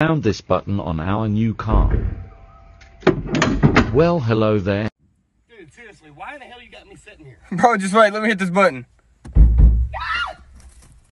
found this button on our new car. Well, hello there. Dude, seriously, why the hell you got me sitting here? Bro, just wait. Let me hit this button.